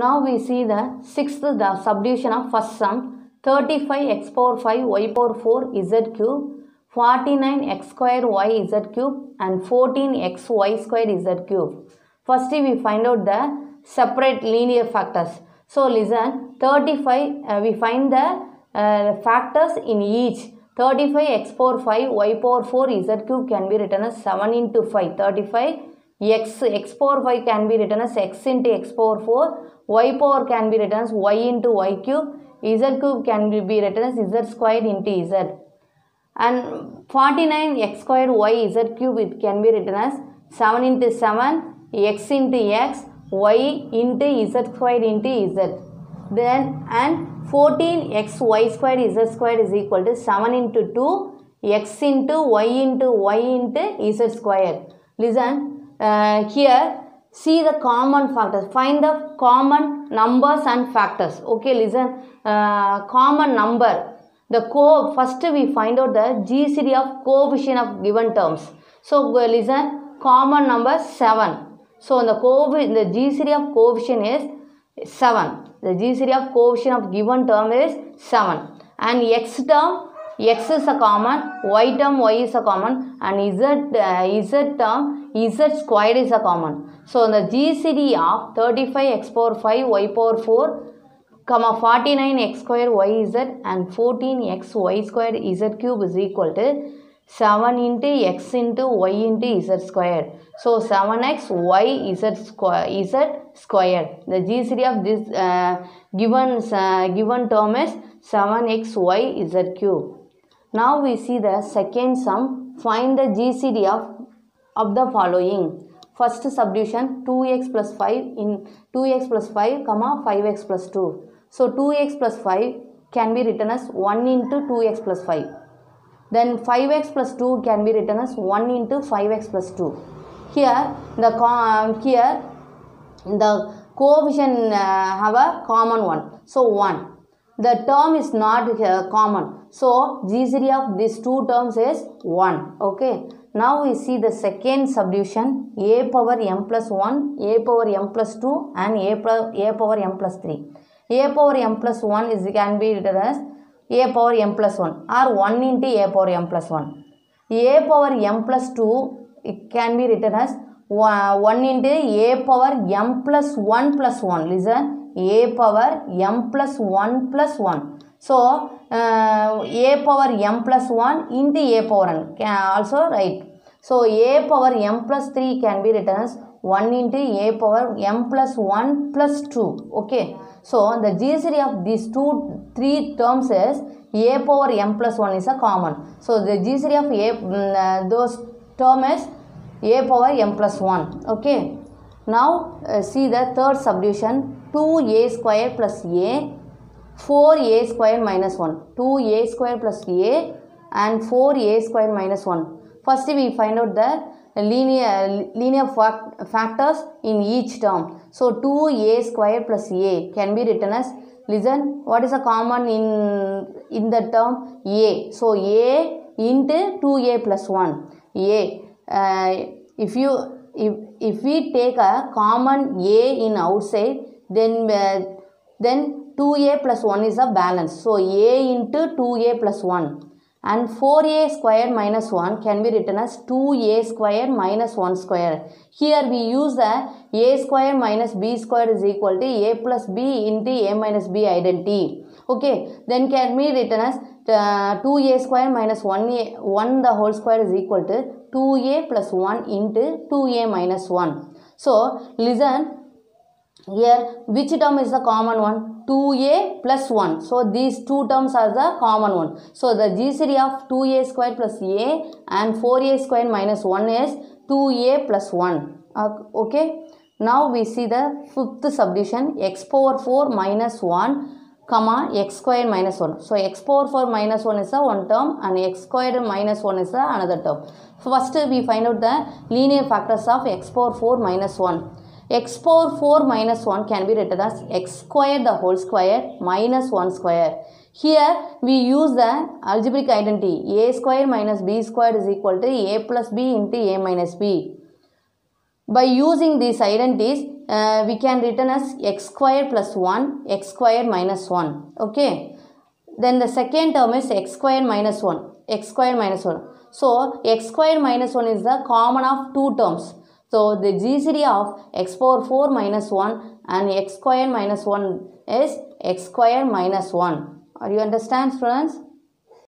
Now we see the sixth the subdivision of first sum 35 x power 5 y power 4 z cube 49 x square y z cube and 14 x y square z cube. First we find out the separate linear factors. So listen 35 uh, we find the uh, factors in each 35 x power 5 y power 4 z cube can be written as 7 into 5 35 x x power 5 can be written as x into x power 4 y power can be written as y into y cube z cube can be written as z squared into z. And 49 x squared y z cube it can be written as 7 into 7 x into x y into z squared into z. Then and 14 x y squared z squared is equal to 7 into 2 x into y into y into z squared. Listen uh, here see the common factors. Find the common numbers and factors. Okay listen. Uh, common number. The co first we find out the gcd of coefficient of given terms. So go listen. Common number 7 so the co the gcd of coefficient is 7 the gcd of coefficient of given term is 7 and x term x is a common y term y is a common and z uh, z term z squared is a common so the gcd of 35 x power 5 y power 4 comma 49 x square y z and 14 x y square z cube is equal to 7 into x into y into z square. So 7x y z square z square. The GCD of this uh, given uh, given term is 7x y z cube. Now we see the second sum. Find the GCD of of the following. First subdivision 2x plus 5 in 2x plus 5 comma 5x plus 2. So 2x plus 5 can be written as 1 into 2x plus 5. Then 5x plus 2 can be written as 1 into 5x plus 2. Here the co- here the coefficient uh, have a common one. So 1. The term is not uh, common. So GCD of these two terms is 1. Okay. Now we see the second subdivision a power m plus 1, a power m plus 2 and a, a power m plus 3. a power m plus 1 is can be written as a power m plus 1 or 1 into a power m plus 1. a power m plus 2 it can be written as 1 into a power m plus 1 plus 1. Listen a power m plus 1 plus 1. So uh, a power m plus 1 into a power n can also write. So a power m plus 3 can be written as 1 into a power m plus 1 plus 2. Okay. So the GCD of these two three terms is a power m plus 1 is a common. So the GCD of a mm, uh, those term is a power m plus 1. Okay. Now uh, see the third subdivision 2a square plus a 4a square minus 1. 2a square plus a and 4a square minus 1. First we find out the linear linear factors in each term. So 2a square plus a can be written as listen what is a common in in the term a. So a into 2a plus 1 a. Uh, if you if if we take a common a in outside then uh, then 2a plus 1 is a balance. So a into 2a plus 1 and 4a square minus 1 can be written as 2a square minus 1 square. Here we use the a square minus b square is equal to a plus b into a minus b identity. Okay, then can be written as uh, 2a square minus 1a 1 the whole square is equal to 2a plus 1 into 2a minus 1. So listen here which term is the common one? 2a plus 1 so these two terms are the common one. So the gcd of 2a square plus a and 4a square minus 1 is 2a plus 1 Uh, okay? Now we see the fifth subdivision x power 4 minus 1 comma x square minus 1 so x power 4 minus 1 is the one term and x square minus 1 is the another term. First we find out the linear factors of x power 4 minus 1 x power 4 minus 1 can be written as x square the whole square minus 1 square. Here we use the algebraic identity a square minus b square is equal to a plus b into a minus b. By using these identities, uh, we can written as x square plus 1, x square minus 1. Okay. Then the second term is x square minus 1, x square minus 1. So, x square minus 1 is the common of two terms. So, the GCD of x power 4 minus 1 and x square minus 1 is x square minus 1. Are you understand students?